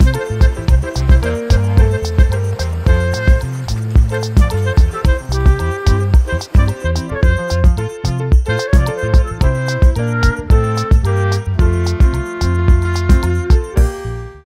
you